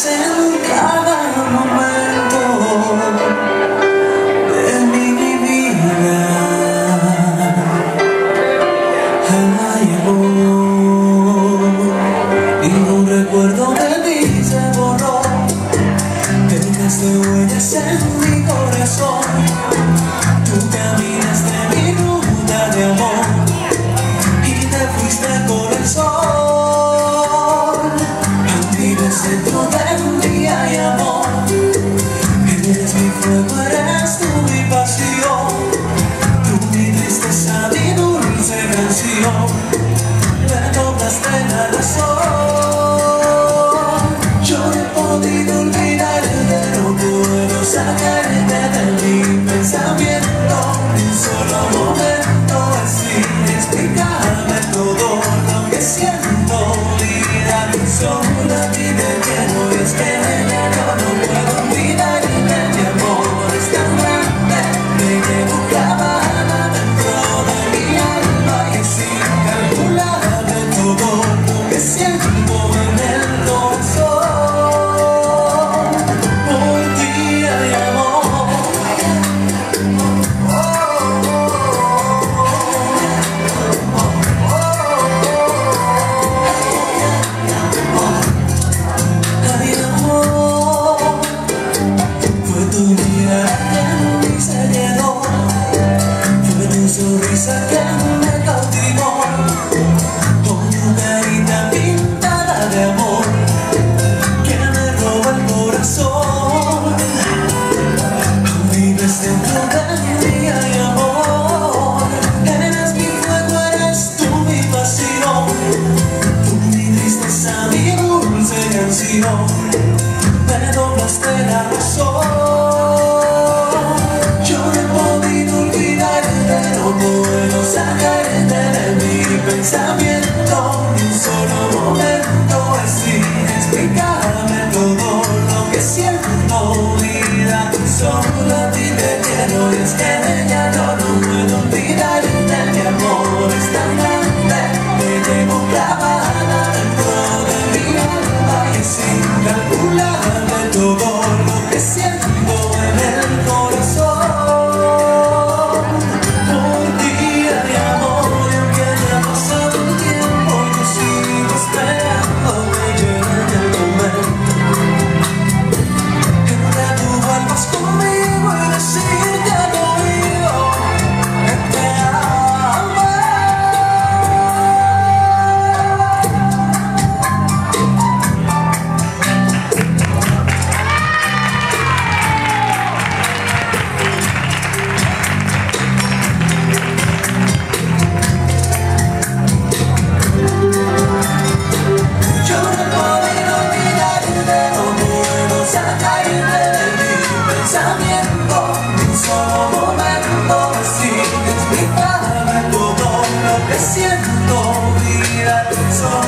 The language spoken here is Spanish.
En cada momento de mi vida, Jana llegó y un recuerdo de ti se borró. Tengas te huellas en mi corazón. Sonrisa que me time siento vida solo.